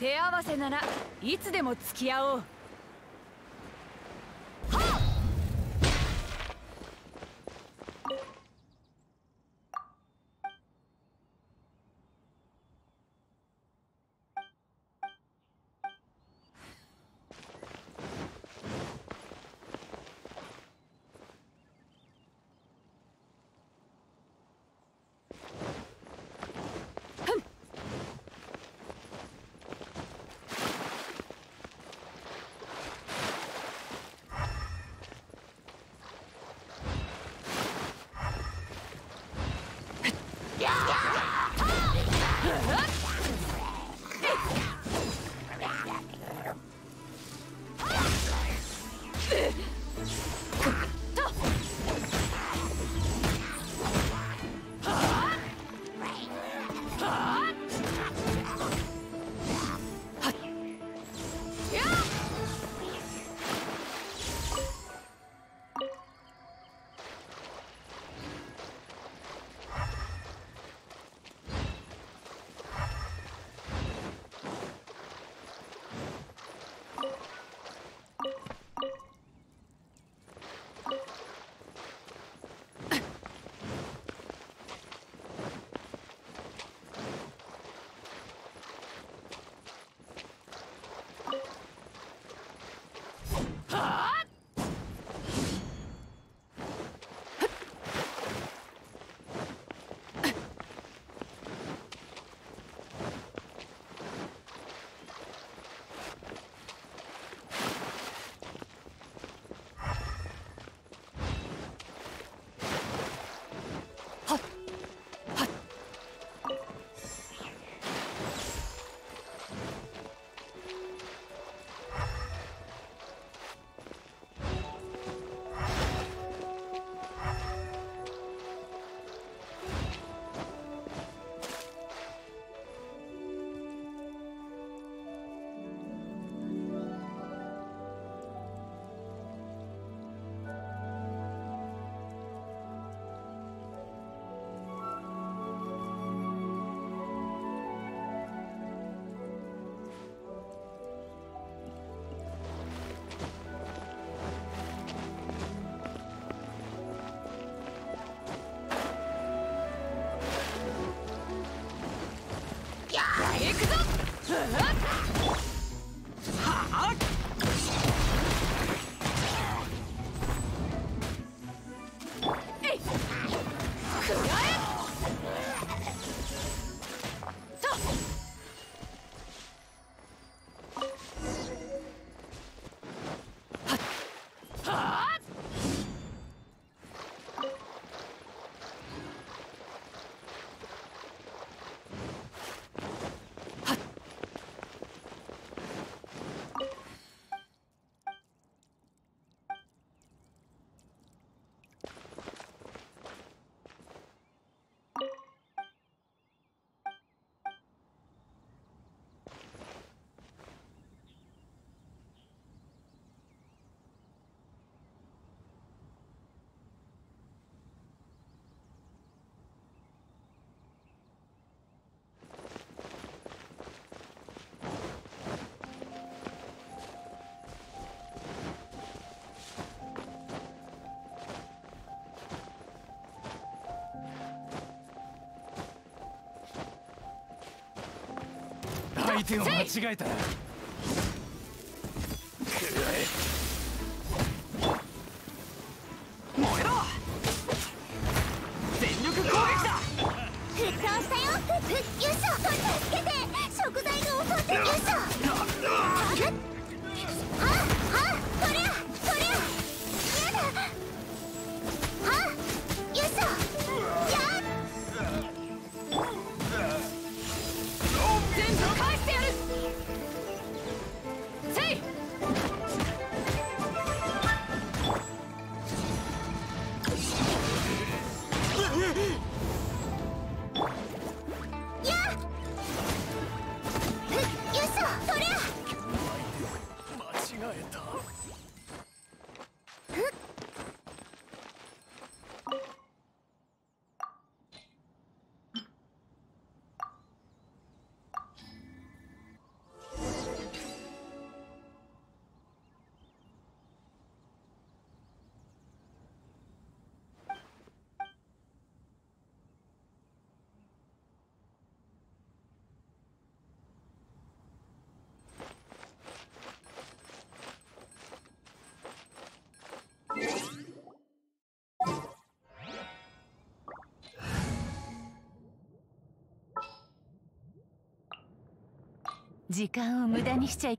手合わせならいつでも付き合おう。Yeah! yeah. 相手を間違えたら。燃えろ全力攻撃だ。沸騰したよ。よいしょ助けて食材が襲ってよいしょ時間を無駄にしちゃいよ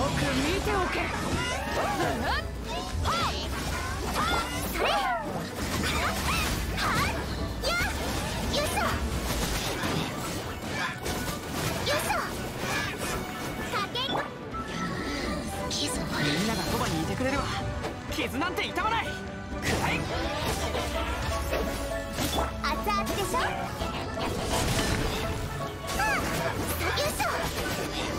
く見ておけながそばにいてくれるわ。傷なんて痛まない。くらい。熱々でしょ？はっよいしょ